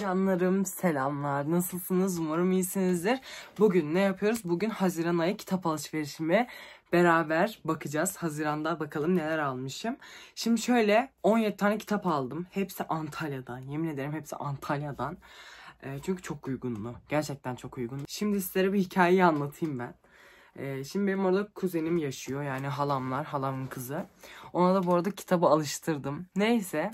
Canlarım selamlar. Nasılsınız? Umarım iyisinizdir. Bugün ne yapıyoruz? Bugün Haziran ayı kitap alışverişime beraber bakacağız. Haziranda bakalım neler almışım. Şimdi şöyle 17 tane kitap aldım. Hepsi Antalya'dan. Yemin ederim hepsi Antalya'dan. Ee, çünkü çok uygunlu. Gerçekten çok uygun. Şimdi sizlere bir hikayeyi anlatayım ben. Ee, şimdi benim orada kuzenim yaşıyor. Yani halamlar, halamın kızı. Ona da bu arada kitabı alıştırdım. Neyse.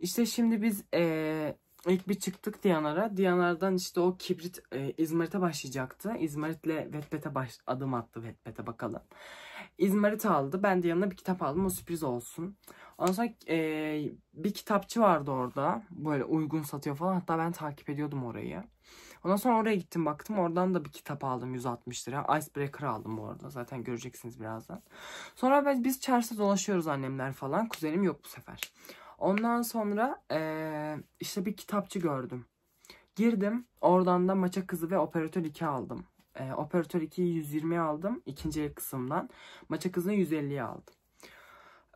İşte şimdi biz ee, ilk bir çıktık Diyanar'a. Diyanar'dan işte o kibrit e, İzmarit'e başlayacaktı. İzmarit'le Vetbet'e baş, adım attı Vetbet'e bakalım. İzmarit aldı. Ben de yanına bir kitap aldım. O sürpriz olsun. Ondan sonra e, bir kitapçı vardı orada. Böyle uygun satıyor falan. Hatta ben takip ediyordum orayı. Ondan sonra oraya gittim baktım. Oradan da bir kitap aldım 160 lira. Icebreaker aldım bu arada. Zaten göreceksiniz birazdan. Sonra biz, biz çarşıda dolaşıyoruz annemler falan. Kuzenim yok bu sefer. Ondan sonra eee, işte bir kitapçı gördüm. Girdim. Oradan da Maça Kızı ve Operatör 2 aldım. Eee, Operatör 2'yi 120'ye aldım. ikinci kısımdan. Maça Kızı'nı 150'ye aldım.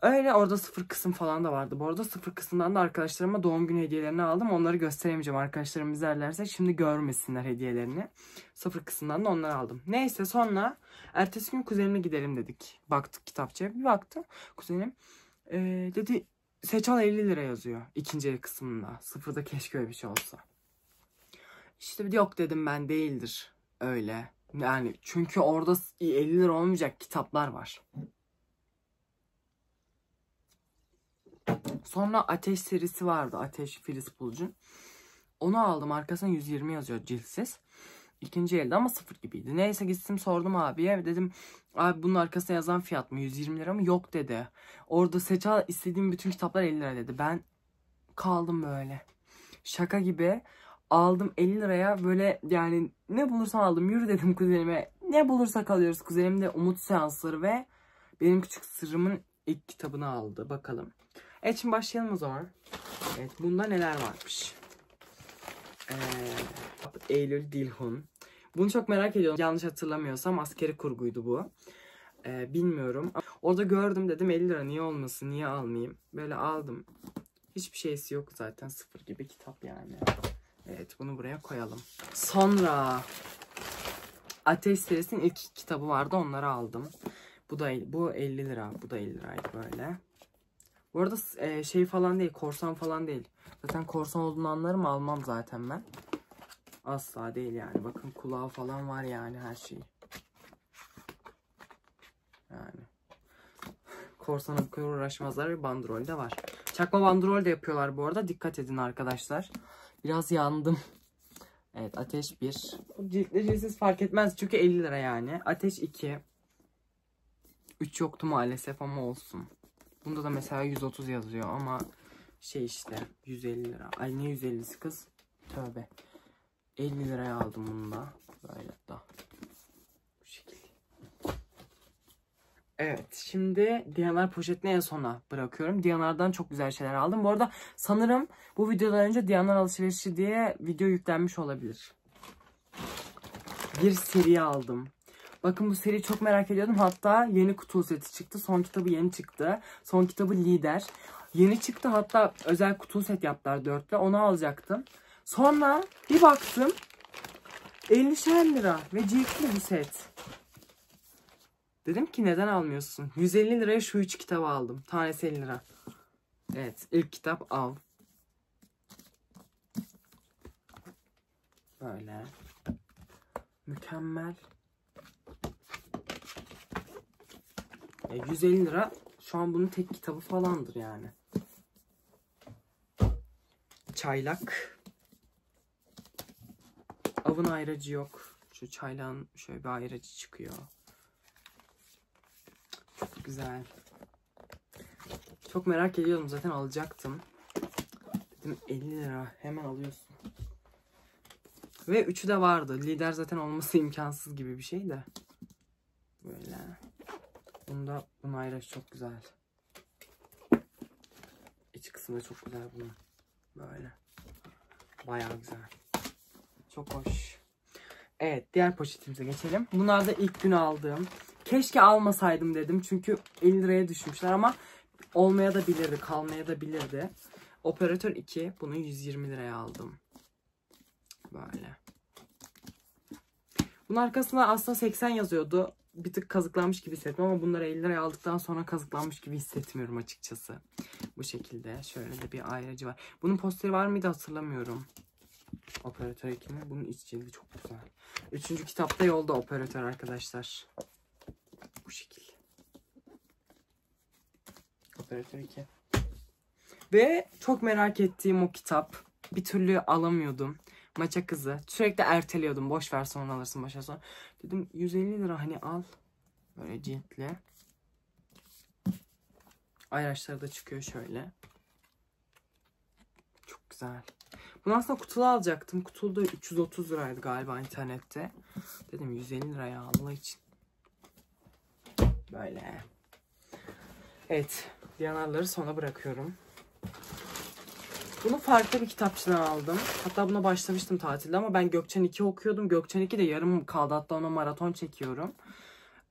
Öyle orada sıfır kısım falan da vardı. Bu arada sıfır kısımdan da arkadaşlarıma doğum günü hediyelerini aldım. Onları gösteremeyeceğim arkadaşlarım izlerlerse. Şimdi görmesinler hediyelerini. Sıfır kısımdan da onları aldım. Neyse sonra ertesi gün kuzenime gidelim dedik. Baktık kitapçıya. Bir baktım kuzenim. eee, dedi Seçal 50 lira yazıyor ikinci el kısmında. Sıfırda keşke öyle bir şey olsa. İşte yok dedim ben değildir öyle. Yani çünkü orada 50 lira olmayacak kitaplar var. Sonra Ateş serisi vardı. Ateş Filiz Pulcun. Onu aldım. Arkasına 120 yazıyor cilsiz. İkinci elde ama sıfır gibiydi. Neyse gittim sordum abiye. Dedim abi bunun arkasına yazan fiyat mı? 120 lira mı? Yok dedi. Orada seçal istediğim bütün kitaplar 50 lira dedi. Ben kaldım böyle. Şaka gibi. Aldım 50 liraya böyle yani ne bulursam aldım. Yürü dedim kuzenime. Ne bulursak alıyoruz. Kuzenim de Umut Seansları ve Benim Küçük Sırrımın ilk kitabını aldı. Bakalım. Evet şimdi başlayalım o zaman. Evet bunda neler varmış. Ee, Eylül Dilhun. Bunu çok merak ediyorum. Yanlış hatırlamıyorsam askeri kurguydu bu. Ee, bilmiyorum. Orada gördüm dedim 50 lira niye olmasın niye almayayım. Böyle aldım. Hiçbir şeysi yok zaten sıfır gibi kitap yani. Evet bunu buraya koyalım. Sonra Ateş serisinin ilk kitabı vardı onları aldım. Bu da bu 50 lira. Bu da 50 liraydı böyle. Bu arada e, şey falan değil korsan falan değil. Zaten korsan olduğunu anlarım almam zaten ben. Asla değil yani. Bakın kulağı falan var yani her şey. Yani. Korsana bu kadar uğraşmazlar ve bandrol de var. Çakma bandrol de yapıyorlar bu arada. Dikkat edin arkadaşlar. Biraz yandım. Evet ateş 1. Ciltli cilsiz fark etmez çünkü 50 lira yani. Ateş 2. 3 yoktu maalesef ama olsun. Bunda da mesela 130 yazıyor ama şey işte 150 lira. Ay ne 150'si kız? Tövbe. 50 liraya aldım bunu da. Böyle da. Bu şekilde. Evet şimdi Diyanar poşetini en sona bırakıyorum. Diyanar'dan çok güzel şeyler aldım. Bu arada sanırım bu videodan önce Diyanar alışverişi diye video yüklenmiş olabilir. Bir seri aldım. Bakın bu seriyi çok merak ediyordum. Hatta yeni kutu seti çıktı. Son kitabı yeni çıktı. Son kitabı Lider. Yeni çıktı hatta özel kutu set yaptılar dörtlü. Onu alacaktım. Sonra bir baktım 50 lira ve ciltli bu set. Dedim ki neden almıyorsun? 150 liraya şu üç kitabı aldım. Tanesi 50 lira. Evet ilk kitap Av. Böyle. Mükemmel. E, 150 lira. Şu an bunun tek kitabı falandır yani. Çaylak. Avın ayracı yok. Şu çaylağın şöyle bir ayracı çıkıyor. Çok güzel. Çok merak ediyordum zaten alacaktım. Dedim 50 lira hemen alıyorsun. Ve üçü de vardı. Lider zaten olması imkansız gibi bir şey de. Böyle. Bunda bunun ayracı çok güzel. İç kısmı da çok güzel bunun. Böyle. Bayağı güzel. Çok hoş. Evet diğer poşetimize geçelim. Bunlar da ilk gün aldığım. Keşke almasaydım dedim. Çünkü 50 liraya düşmüşler ama olmaya da bilirdi. Kalmaya da bilirdi. Operatör 2. Bunu 120 liraya aldım. Böyle. Bunun arkasında aslında 80 yazıyordu. Bir tık kazıklanmış gibi hissettim ama bunları 50 liraya aldıktan sonra kazıklanmış gibi hissetmiyorum açıkçası. Bu şekilde. Şöyle de bir ayrıcı var. Bunun posteri var mıydı hatırlamıyorum. Operatör 2 mi? Bunun iç cildi çok güzel. Üçüncü kitapta yolda operatör arkadaşlar. Bu şekil. Operatör 2. Ve çok merak ettiğim o kitap. Bir türlü alamıyordum. Maça kızı. Sürekli erteliyordum. Boş ver sonra alırsın başa sonra. Dedim 150 lira hani al. Böyle ciltli. Ayraçları da çıkıyor şöyle. Çok güzel. Bunu aslında kutulu alacaktım. Kutulu da 330 liraydı galiba internette. Dedim 150 liraya Allah için. Böyle. Evet. Yanarları sona bırakıyorum. Bunu farklı bir kitapçıdan aldım. Hatta buna başlamıştım tatilde ama ben Gökçen 2 okuyordum. Gökçen 2 de yarım kaldı. Hatta ona maraton çekiyorum.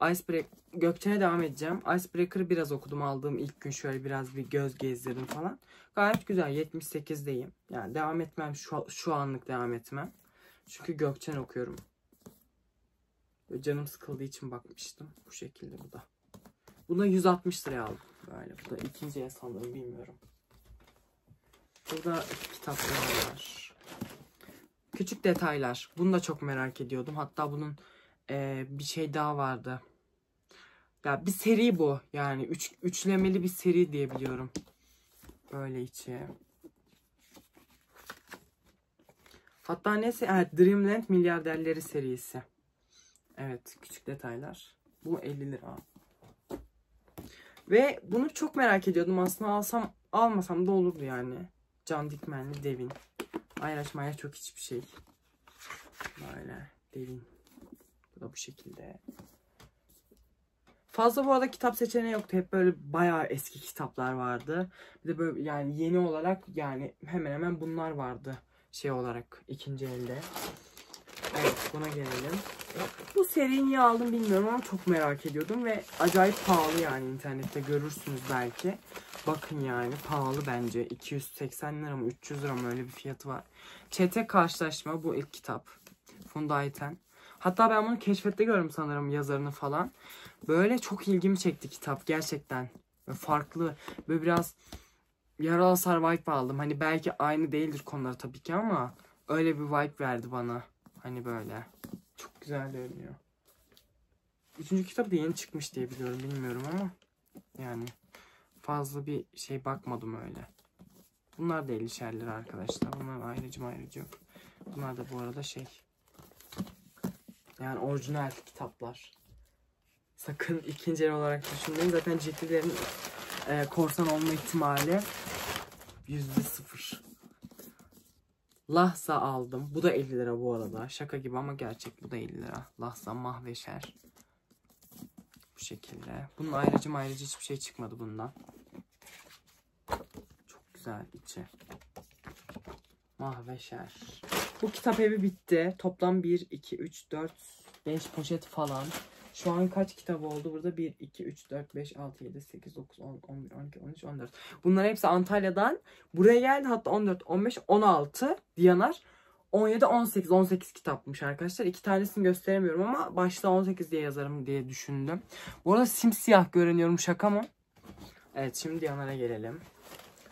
Icebreaker Gökçen'e devam edeceğim. Icebreaker'ı biraz okudum aldığım ilk gün şöyle biraz bir göz gezdirdim falan. Gayet güzel 78'deyim. Yani devam etmem şu, şu anlık devam etmem. Çünkü Gökçen okuyorum. Böyle canım sıkıldığı için bakmıştım. Bu şekilde bu da. Buna 160 liraya aldım. Böyle bu da ikinciye sanırım bilmiyorum. Burada kitaplar var. Küçük detaylar. Bunu da çok merak ediyordum. Hatta bunun e, bir şey daha vardı. Ya bir seri bu. Yani üç, üçlemeli bir seri diye biliyorum. Böyle içi. Hatta neyse evet, Dreamland Milyarderleri serisi. Evet küçük detaylar. Bu 50 lira. Ve bunu çok merak ediyordum aslında alsam almasam da olurdu yani. Can Dikmenli Devin. Ayraç mayraç çok hiçbir şey. Böyle Devin. Bu da bu şekilde. Fazla bu arada kitap seçeneği yoktu. Hep böyle bayağı eski kitaplar vardı. Bir de böyle yani yeni olarak yani hemen hemen bunlar vardı. Şey olarak ikinci elde. Evet buna gelelim. Bu seriyi niye aldım bilmiyorum ama çok merak ediyordum ve acayip pahalı yani internette görürsünüz belki. Bakın yani pahalı bence. 280 lira mı 300 lira mı öyle bir fiyatı var. Çete karşılaşma bu ilk kitap. Funda Ayten. Hatta ben bunu keşfette gördüm sanırım yazarını falan. Böyle çok ilgimi çekti kitap gerçekten. Farklı. Böyle biraz yaralı hasar vibe aldım. Hani belki aynı değildir konuları tabii ki ama öyle bir vibe verdi bana. Hani böyle. Çok güzel görünüyor. Üçüncü kitap da yeni çıkmış diye biliyorum. Bilmiyorum ama. Yani fazla bir şey bakmadım öyle. Bunlar da 50 lira arkadaşlar. Bunlar ayrıcı ayrıcı. Bunlar da bu arada şey. Yani orijinal kitaplar. Sakın ikinci el olarak düşünmeyin. Zaten ciltlilerin e, korsan olma ihtimali yüzde sıfır. Lahza aldım. Bu da 50 lira bu arada. Şaka gibi ama gerçek. Bu da 50 lira. Lahza mahveşer. Bu şekilde. Bunun ayrıcı ayrıcı hiçbir şey çıkmadı bundan. Çok güzel içi. Mahveşer. Bu kitap evi bitti. Toplam 1, 2, 3, 4, 5 poşet falan. Şu an kaç kitap oldu burada? 1, 2, 3, 4, 5, 6, 7, 8, 9, 10, 11, 12, 13, 14. Bunlar hepsi Antalya'dan. Buraya geldi hatta 14, 15, 16 Diyanar. 17, 18, 18 kitapmış arkadaşlar. İki tanesini gösteremiyorum ama başta 18 diye yazarım diye düşündüm. Bu arada simsiyah görünüyorum şaka mı? Evet şimdi Diyanar'a gelelim.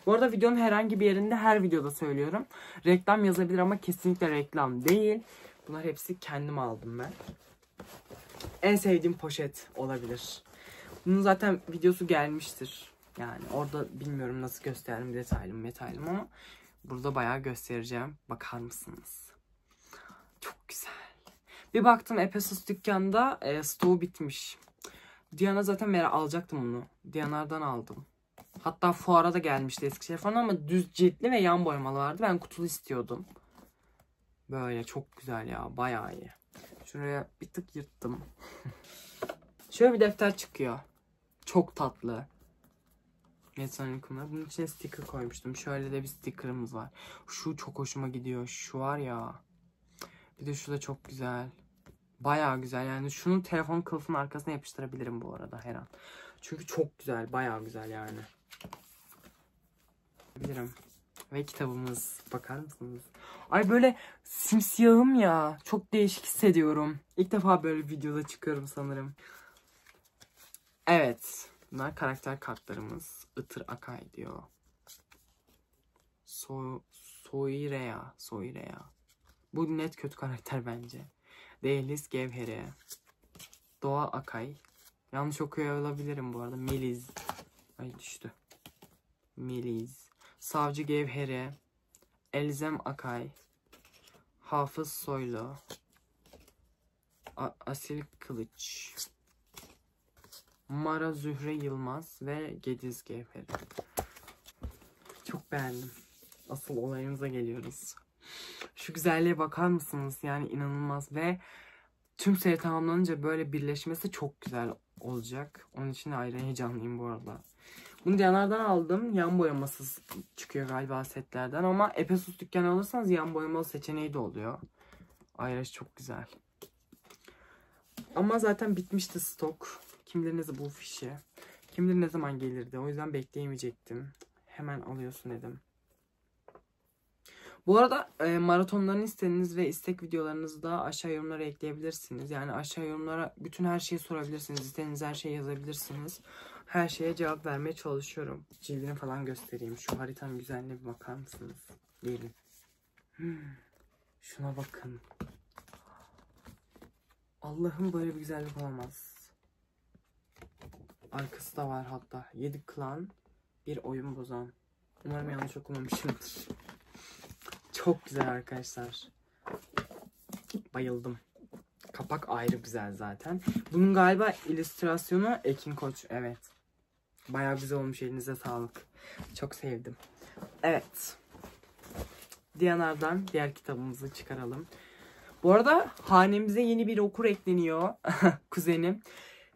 Bu arada videonun herhangi bir yerinde her videoda söylüyorum. Reklam yazabilir ama kesinlikle reklam değil. Bunlar hepsi kendim aldım ben. En sevdiğim poşet olabilir. Bunun zaten videosu gelmiştir. Yani orada bilmiyorum nasıl gösterdim detaylı mı detaylı mı ama burada bayağı göstereceğim. Bakar mısınız? Çok güzel. Bir baktım Epesus dükkanda e, stoğu bitmiş. Diana zaten merak alacaktım bunu. Diyanar'dan aldım. Hatta fuara da gelmişti Eskişehir falan ama düz ciltli ve yan boyamalı vardı. Ben kutulu istiyordum. Böyle çok güzel ya. Bayağı iyi. Şuraya bir tık yırttım. Şöyle bir defter çıkıyor. Çok tatlı. Kumları. Bunun içine sticker koymuştum. Şöyle de bir stickerımız var. Şu çok hoşuma gidiyor. Şu var ya. Bir de şu da çok güzel. Bayağı güzel. Yani şunu telefon kılıfının arkasına yapıştırabilirim bu arada her an. Çünkü çok güzel. Bayağı güzel yani. Bilirim. Ve kitabımız. Bakar mısınız? Ay böyle simsiyahım ya. Çok değişik hissediyorum. İlk defa böyle videoda çıkıyorum sanırım. Evet. Bunlar karakter kartlarımız. Itır Akay diyor. So Soirea. Soirea. Bu net kötü karakter bence. Dehliz Gevheri. Doğa Akay. Yanlış okuyor olabilirim bu arada. Meliz. Ay düştü. Meliz. Savcı Gevheri. Elzem Akay. Hafız Soylu. A- Asil Kılıç. Mara Zühre Yılmaz ve Gediz Gevheri. Çok beğendim. Asıl olayımıza geliyoruz. Şu güzelliğe bakar mısınız? Yani inanılmaz ve tüm seri tamamlanınca böyle birleşmesi çok güzel olacak. Onun için de ayrı heyecanlıyım bu arada. Bunu Diyanar'dan aldım. Yan boyamasız çıkıyor galiba setlerden ama Epesus dükkanı alırsanız yan boyamalı seçeneği de oluyor. Ayraç çok güzel. Ama zaten bitmişti stok. Kim bilir bu fişi. Kim bilir ne zaman gelirdi. O yüzden bekleyemeyecektim. Hemen alıyorsun dedim. Bu arada e, maratonlarını istediğiniz ve istek videolarınızı da aşağı yorumlara ekleyebilirsiniz. Yani aşağı yorumlara bütün her şeyi sorabilirsiniz. İstediğiniz her şeyi yazabilirsiniz. Her şeye cevap vermeye çalışıyorum. Cildini falan göstereyim. Şu haritanın güzelliğine bir bakar mısınız? Gelin. Hmm. Şuna bakın. Allah'ım böyle bir güzellik olamaz. Arkası da var hatta. 7 klan, bir oyun bozan. Umarım yanlış okumamışımdır. Çok güzel arkadaşlar. Bayıldım. Kapak ayrı güzel zaten. Bunun galiba illüstrasyonu Ekin Koç. Evet. Bayağı güzel olmuş. Elinize sağlık. Çok sevdim. Evet. Diyanar'dan diğer kitabımızı çıkaralım. Bu arada hanemize yeni bir okur ekleniyor. Kuzenim.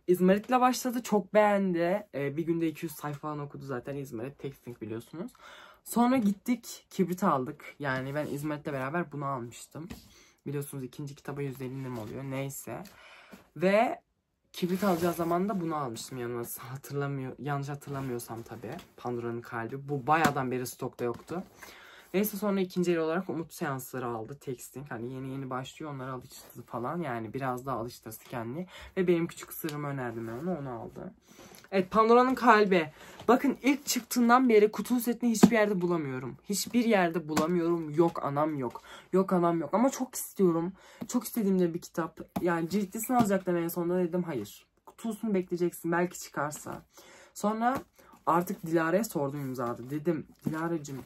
İzmarit'le başladı. Çok beğendi. Ee, bir günde 200 sayfa falan okudu zaten İzmarit. Texting biliyorsunuz. Sonra gittik kibrit aldık. Yani ben İzmet'le beraber bunu almıştım. Biliyorsunuz ikinci kitaba %50 indirim oluyor. Neyse. Ve kibrit alacağı zaman da bunu almıştım yanıma. Hatırlamıyor, yanlış hatırlamıyorsam tabii. Pandora'nın kalbi. Bu bayağıdan beri stokta yoktu. Neyse sonra ikinci el olarak umut seansları aldı. Texting hani yeni yeni başlıyor onları alıştırdı falan. Yani biraz daha alıştırsın kendini. Ve benim küçük sırrımı önerdim ben ona onu aldı. Evet Pandora'nın kalbi. Bakın ilk çıktığından beri kutu setini hiçbir yerde bulamıyorum. Hiçbir yerde bulamıyorum. Yok anam yok. Yok anam yok. Ama çok istiyorum. Çok istediğimde bir kitap. Yani ciltlisini alacaktım en sonunda dedim hayır. Kutusunu bekleyeceksin belki çıkarsa. Sonra artık Dilara'ya sordum imzadı. Dedim Dilara'cığım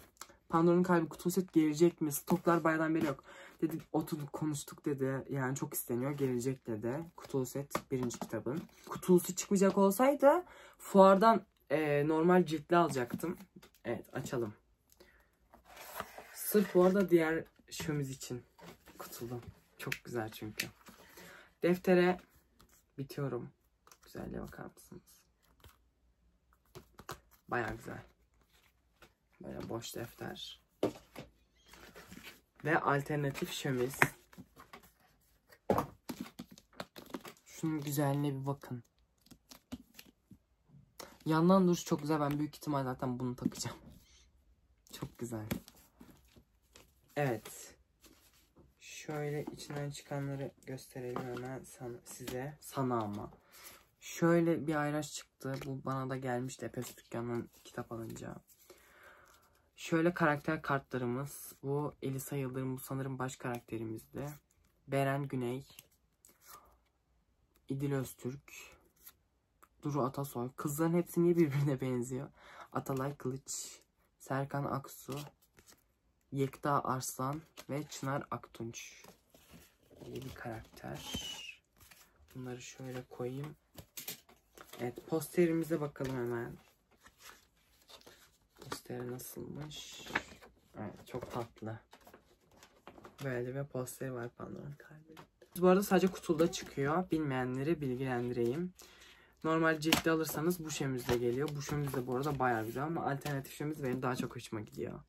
Pandora'nın kalbi kutu set gelecek mi? Stoklar bayağıdan beri yok. Dedi oturduk konuştuk dedi. Yani çok isteniyor gelecek dedi. Kutulu set birinci kitabın. Kutulusu çıkmayacak olsaydı fuardan e, normal ciltli alacaktım. Evet açalım. Sırf bu arada diğer şömiz için kutulu. Çok güzel çünkü. Deftere bitiyorum. Güzelliğe bakar mısınız? Baya güzel. Böyle boş defter. Ve alternatif şömiz. Şunun güzelliğine bir bakın. Yandan duruş çok güzel. Ben büyük ihtimal zaten bunu takacağım. Çok güzel. Evet. Şöyle içinden çıkanları gösterelim hemen sana, size. Sana ama. Şöyle bir ayraç çıktı. Bu bana da gelmişti Epes dükkanından kitap alınca. Şöyle karakter kartlarımız. Bu Elisa Yıldırım bu sanırım baş karakterimizdi. Beren Güney. İdil Öztürk. Duru Atasoy. Kızların hepsi niye birbirine benziyor? Atalay Kılıç. Serkan Aksu. Yekta Arslan ve Çınar Aktunç. İyi bir karakter. Bunları şöyle koyayım. Evet posterimize bakalım hemen. Posteri nasılmış? Evet, çok tatlı. Böyle bir posteri var Pandora'nın kalbi. Bu arada sadece kutuda çıkıyor. Bilmeyenleri bilgilendireyim. Normal ciltli alırsanız bu şemiz de geliyor. Bu şemiz de bu arada bayağı güzel ama alternatif şemiz benim daha çok hoşuma gidiyor.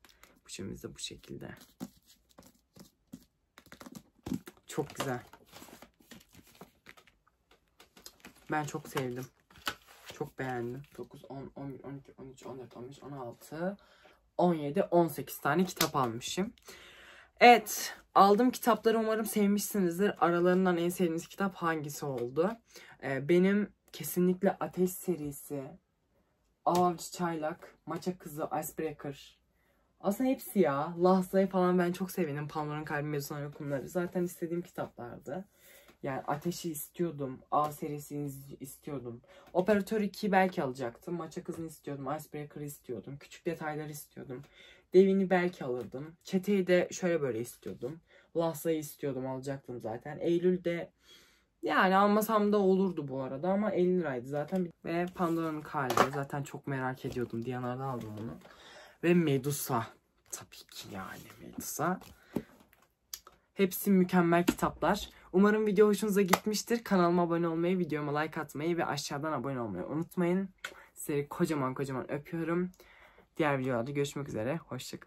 Bu şemiz de bu şekilde. Çok güzel. Ben çok sevdim. Çok beğendim. 9, 10, 11, 12, 13, 14, 15, 16, 17, 18 tane kitap almışım. Evet. Aldım kitapları umarım sevmişsinizdir. Aralarından en sevdiğiniz kitap hangisi oldu? Ee, benim kesinlikle Ateş serisi, Avcı Çaylak, Maça Kızı, Icebreaker. Aslında hepsi ya. Lahza'yı falan ben çok severim. Pandora'nın Kalbi Mezun Okumları. Zaten istediğim kitaplardı. Yani Ateş'i istiyordum. A serisini istiyordum. Operatör 2'yi belki alacaktım. Maça Kızı'nı istiyordum. Icebreaker'ı istiyordum. Küçük detayları istiyordum. Devini belki alırdım. Çeteyi de şöyle böyle istiyordum. Lahza'yı istiyordum alacaktım zaten. Eylül'de yani almasam da olurdu bu arada ama 50 liraydı zaten. Ve Pandora'nın kalbi zaten çok merak ediyordum. Diyanar'dan aldım onu. Ve Medusa. Tabii ki yani Medusa. Hepsi mükemmel kitaplar. Umarım video hoşunuza gitmiştir. Kanalıma abone olmayı, videoma like atmayı ve aşağıdan abone olmayı unutmayın. Sizleri kocaman kocaman öpüyorum. Diğer videolarda görüşmek üzere. Hoşçakalın.